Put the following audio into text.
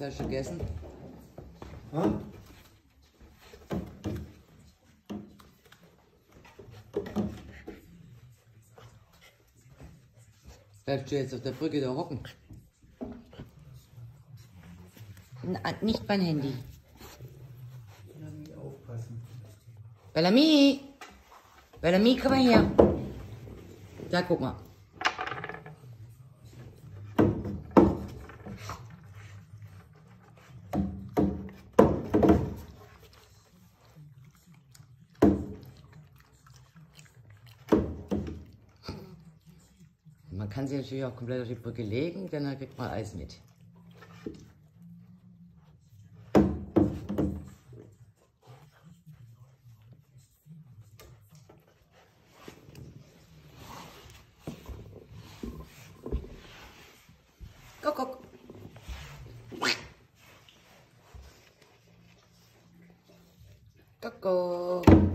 Fleisch gegessen? Hä? Bleibst du jetzt auf der Brücke da hocken? Na, nicht mein Handy. Nicht aufpassen. Bellamy! Bellamy, komm mal her. Da, guck mal. Man kann sie natürlich auch komplett auf die Brücke legen, denn dann kriegt man Eis mit. Guck.